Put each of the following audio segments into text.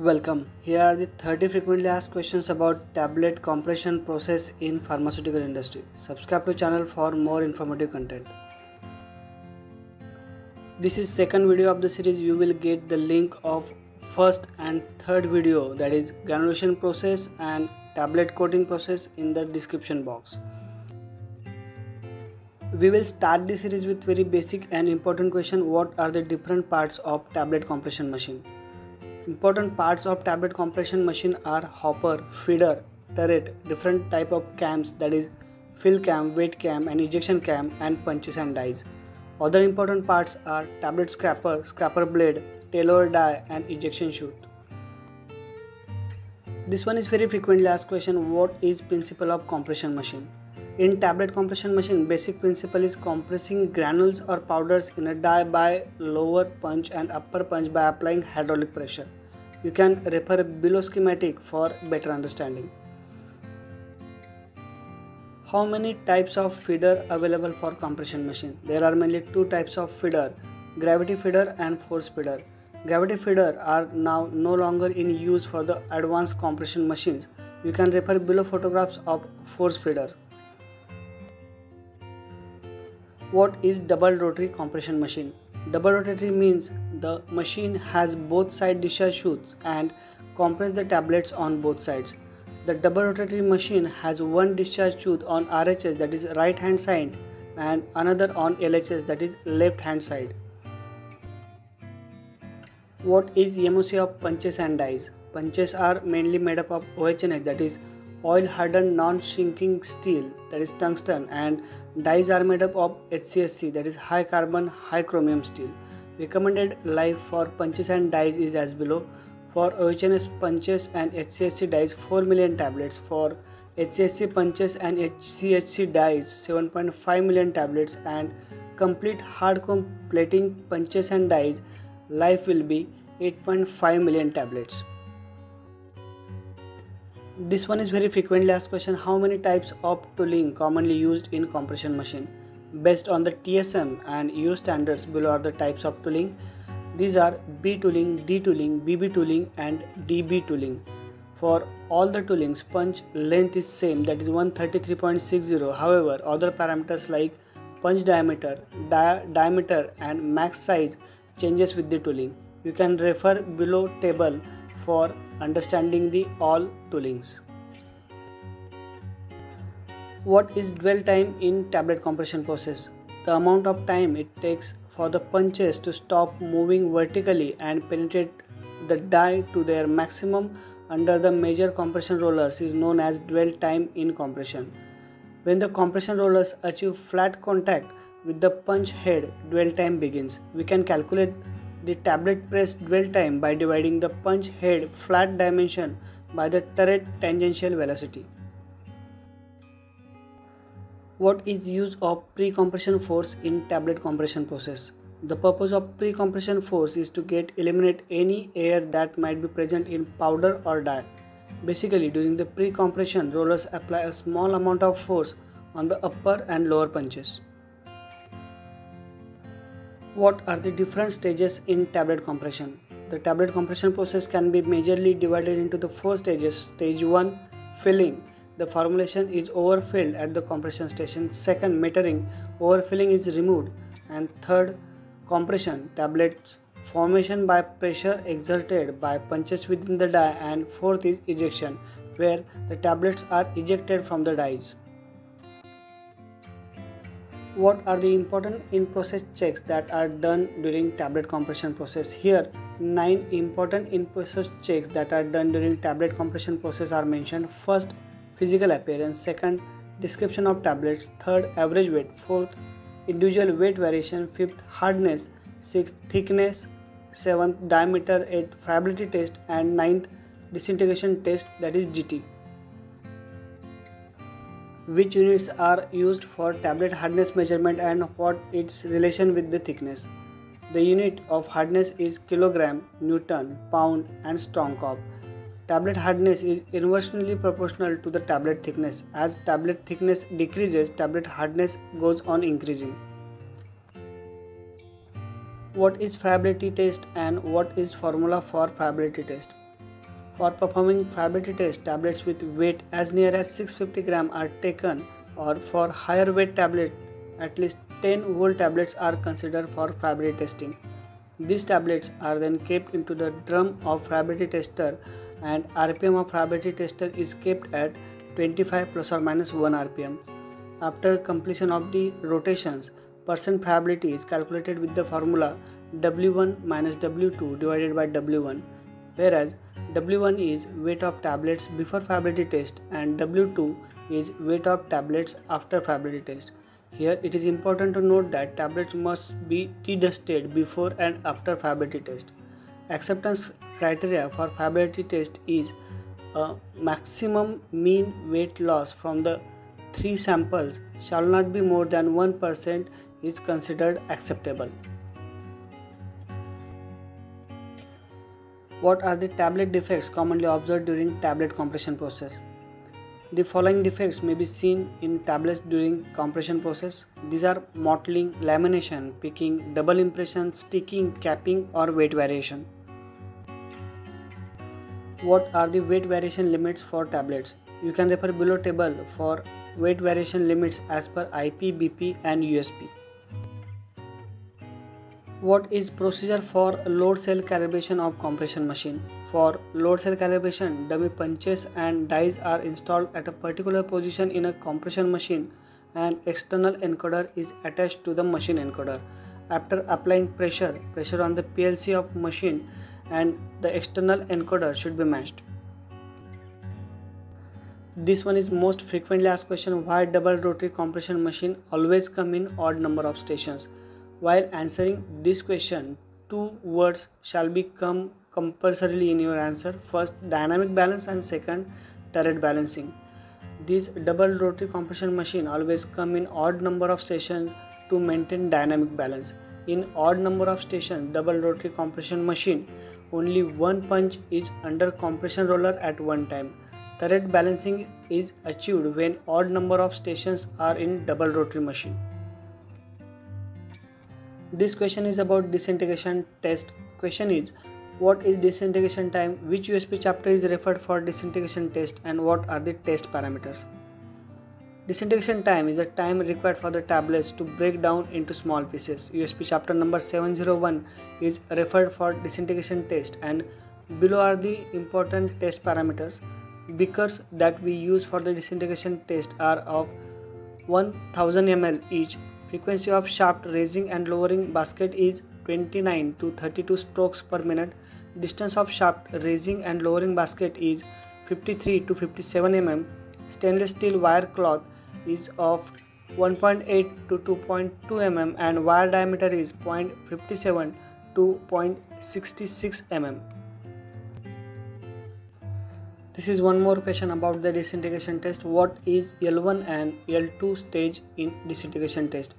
Welcome. Here are the 30 frequently asked questions about tablet compression process in pharmaceutical industry. Subscribe to channel for more informative content. This is second video of the series. You will get the link of first and third video that is granulation process and tablet coating process in the description box. We will start the series with very basic and important question what are the different parts of tablet compression machine Important parts of tablet compression machine are hopper, feeder, turret, different type of cams that is fill cam, weight cam and ejection cam and punches and dies. Other important parts are tablet scraper, scraper blade, tailor die and ejection chute. This one is very frequently asked question what is principle of compression machine? In tablet compression machine basic principle is compressing granules or powders in a die by lower punch and upper punch by applying hydraulic pressure. You can refer below schematic for better understanding. How many types of feeder available for compression machine? There are mainly two types of feeder, gravity feeder and force feeder. Gravity feeder are now no longer in use for the advanced compression machines. You can refer below photographs of force feeder. What is double rotary compression machine? Double rotary means the machine has both side discharge and compress the tablets on both sides. The double rotary machine has one discharge chute on RHS that is right hand side and another on LHS that is left hand side. What is MOC of punches and dies? Punches are mainly made up of OHNS that is oil hardened non shrinking steel that is tungsten and dies are made up of HCHC that is high carbon high chromium steel. Recommended life for punches and dies is as below. For OHNS punches and HCHC dies 4 million tablets. For HCHC punches and HCHC dies 7.5 million tablets and complete hard chrome plating punches and dies life will be 8.5 million tablets. This one is very frequently asked question how many types of tooling commonly used in compression machine? Based on the TSM and EU standards below are the types of tooling. These are B tooling, D tooling, BB tooling and DB tooling. For all the toolings punch length is same that is 133.60 however other parameters like punch diameter, die diameter and max size changes with the tooling. You can refer below table for understanding the all toolings. What is dwell time in tablet compression process? The amount of time it takes for the punches to stop moving vertically and penetrate the die to their maximum under the major compression rollers is known as dwell time in compression. When the compression rollers achieve flat contact with the punch head, dwell time begins. We can calculate the tablet press dwell time by dividing the punch head flat dimension by the turret tangential velocity. What is use of pre-compression force in tablet compression process? The purpose of pre-compression force is to get eliminate any air that might be present in powder or die. Basically, during the pre-compression, rollers apply a small amount of force on the upper and lower punches. What are the different stages in tablet compression? The tablet compression process can be majorly divided into the four stages. Stage 1 filling. The formulation is overfilled at the compression station. Second metering. Overfilling is removed. And third compression. Tablets formation by pressure exerted by punches within the die. And fourth is ejection where the tablets are ejected from the dies what are the important in-process checks that are done during tablet compression process? Here nine important in-process checks that are done during tablet compression process are mentioned. First physical appearance. Second description of tablets. Third average weight. Fourth individual weight variation. Fifth hardness. Sixth thickness. Seventh diameter. Eighth friability test. And ninth disintegration test that is DT which units are used for tablet hardness measurement and what its relation with the thickness. The unit of hardness is kilogram, newton, pound and Strong-Cobb. Tablet hardness is inversely proportional to the tablet thickness. As tablet thickness decreases, tablet hardness goes on increasing. What is friability test and what is formula for friability test? For performing friability test, tablets with weight as near as 650 gram are taken or for higher weight tablet, at least 10 whole tablets are considered for friability testing. These tablets are then kept into the drum of friability tester and RPM of friability tester is kept at 25 plus or minus 1 RPM. After completion of the rotations, percent friability is calculated with the formula W1 minus W2 divided by W1 whereas W1 is weight of tablets before friability test and W2 is weight of tablets after friability test. Here it is important to note that tablets must be de-dusted before and after friability test. Acceptance criteria for friability test is a maximum mean weight loss from the three samples shall not be more than 1% is considered acceptable. What are the tablet defects commonly observed during tablet compression process? The following defects may be seen in tablets during compression process. These are mottling, lamination, picking, double impression, sticking, capping or weight variation. What are the weight variation limits for tablets? You can refer below table for weight variation limits as per IP, BP and USP. What is procedure for load cell calibration of compression machine? For load cell calibration, dummy punches and dies are installed at a particular position in a compression machine and external encoder is attached to the machine encoder. After applying pressure, pressure on the PLC of machine and the external encoder should be matched. This one is most frequently asked question why double rotary compression machine always come in odd number of stations. While answering this question, two words shall become compulsorily in your answer. First, dynamic balance and second, turret balancing. These double rotary compression machine always come in odd number of stations to maintain dynamic balance. In odd number of stations, double rotary compression machine, only one punch is under compression roller at one time. Turret balancing is achieved when odd number of stations are in double rotary machine. This question is about disintegration test. Question is what is disintegration time, which USP chapter is referred for disintegration test and what are the test parameters. Disintegration time is the time required for the tablets to break down into small pieces. USP chapter number 701 is referred for disintegration test and below are the important test parameters. Beakers that we use for the disintegration test are of 1000 ml each Frequency of shaft raising and lowering basket is 29 to 32 strokes per minute. Distance of shaft raising and lowering basket is 53 to 57 mm. Stainless steel wire cloth is of 1.8 to 2.2 mm and wire diameter is 0.57 to 0.66 mm. This is one more question about the disintegration test. What is L1 and L2 stage in disintegration test?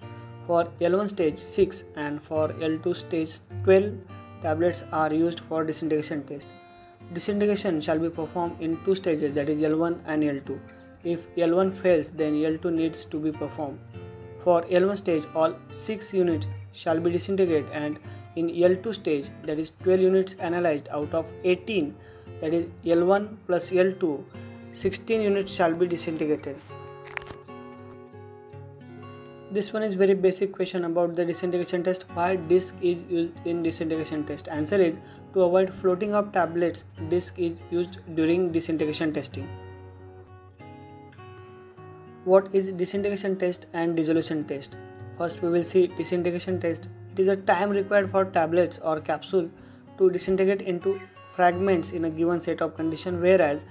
For L1 stage 6 and for L2 stage 12 tablets are used for disintegration test. Disintegration shall be performed in two stages that is L1 and L2. If L1 fails then L2 needs to be performed. For L1 stage all 6 units shall be disintegrated and in L2 stage that is 12 units analyzed out of 18 that is L1 plus L2 16 units shall be disintegrated. This one is very basic question about the disintegration test. Why disk is used in disintegration test? Answer is to avoid floating of tablets. Disk is used during disintegration testing. What is disintegration test and dissolution test? First we will see disintegration test. It is a time required for tablets or capsule to disintegrate into fragments in a given set of condition whereas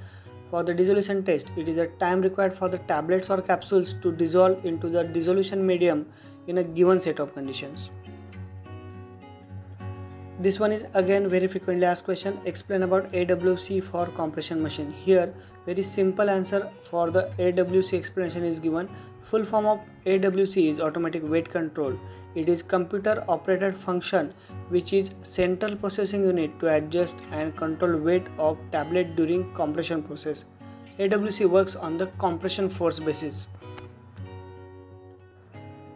for the dissolution test it is a time required for the tablets or capsules to dissolve into the dissolution medium in a given set of conditions. This one is again very frequently asked question explain about AWC for compression machine. Here very simple answer for the AWC explanation is given. Full form of AWC is automatic weight control. It is computer operated function which is central processing unit to adjust and control weight of tablet during compression process. AWC works on the compression force basis.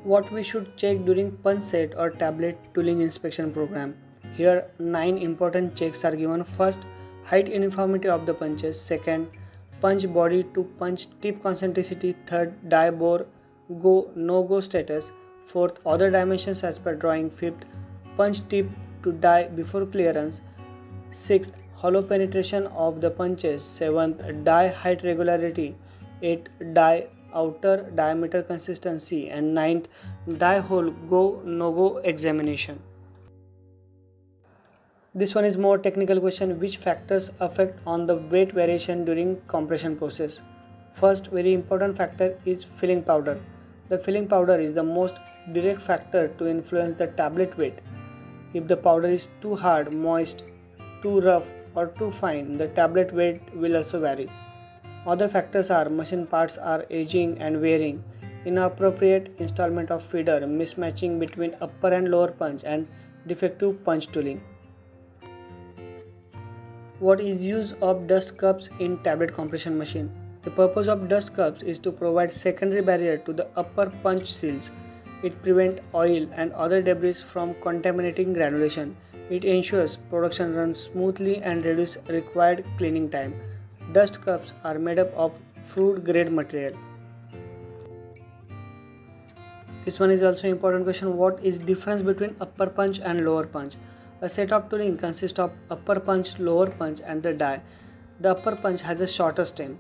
What we should check during punch set or tablet tooling inspection program. Here 9 important checks are given. First, height uniformity of the punches second punch body to punch tip concentricity third die bore go no go status fourth other dimensions as per drawing fifth punch tip to die bore clearance sixth hollow penetration of the punches seventh die height regularity eighth die outer diameter consistency and ninth die hole go no go examination this one is more technical question which factors affect on the weight variation during compression process. First very important factor is filling powder. The filling powder is the most direct factor to influence the tablet weight. If the powder is too hard, moist, too rough or too fine, the tablet weight will also vary. Other factors are machine parts are aging and wearing, inappropriate installment of feeder, mismatching between upper and lower punch and defective punch tooling. What is use of dust cups in tablet compression machine? The purpose of dust cups is to provide secondary barrier to the upper punch seals. It prevents oil and other debris from contaminating granulation. It ensures production runs smoothly and reduces required cleaning time. Dust cups are made up of food grade material. This one is also important question. What is difference between upper punch and lower punch? A set of tooling consists of upper punch, lower punch and the die. The upper punch has a shorter stem.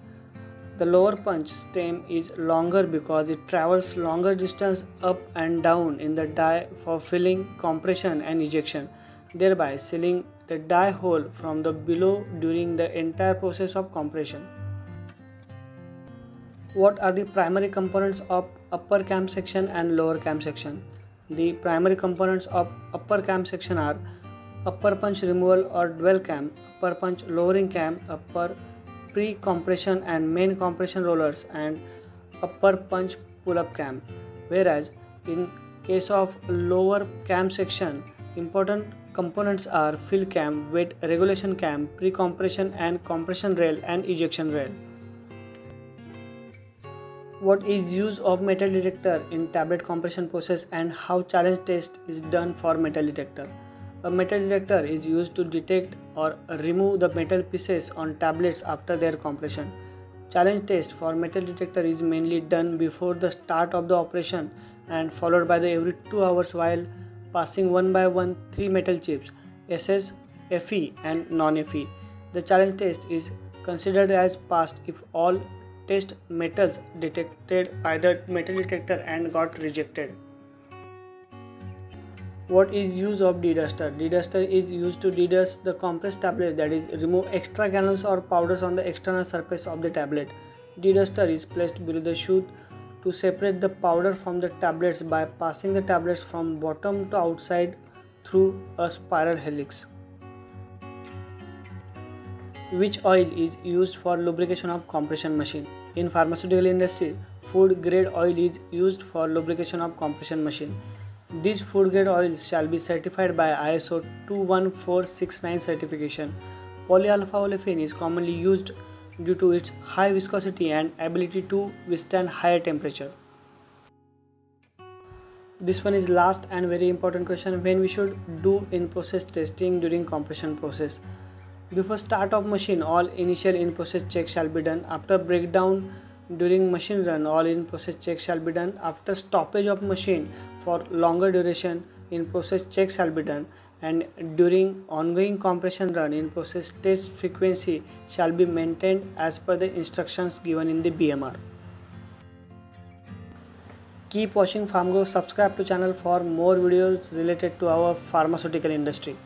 The lower punch stem is longer because it travels longer distance up and down in the die for filling, compression and ejection, thereby sealing the die hole from the below during the entire process of compression. What are the primary components of upper cam section and lower cam section? The primary components of upper cam section are upper punch removal or dwell cam, upper punch lowering cam, upper pre-compression and main compression rollers and upper punch pull-up cam. Whereas in case of lower cam section, important components are fill cam, weight regulation cam, pre-compression and compression rail and ejection rail. What is use of metal detector in tablet compression process and how challenge test is done for metal detector? A metal detector is used to detect or remove the metal pieces on tablets after their compression. Challenge test for metal detector is mainly done before the start of the operation and followed by the every 2 hours while passing one by one three metal chips SS, FE and non-FE. The challenge test is considered as passed if all test metals detected by the metal detector and got rejected. What is use of deduster? Deduster is used to dedust the compressed tablet that is remove extra granules or powders on the external surface of the tablet. Deduster is placed below the chute to separate the powder from the tablets by passing the tablets from bottom to outside through a spiral helix. Which oil is used for lubrication of compression machine? In pharmaceutical industry, food grade oil is used for lubrication of compression machine. These food grade oils shall be certified by ISO 21469 certification. Polyalpha olefin is commonly used due to its high viscosity and ability to withstand higher temperature. This one is last and very important question when we should do in process testing during compression process. Before start of machine all initial in process checks shall be done. After breakdown during machine run all in process checks shall be done after stoppage of machine for longer duration in process checks shall be done and during ongoing compression run in process test frequency shall be maintained as per the instructions given in the BMR. Keep watching PharmGrow, subscribe to channel for more videos related to our pharmaceutical industry.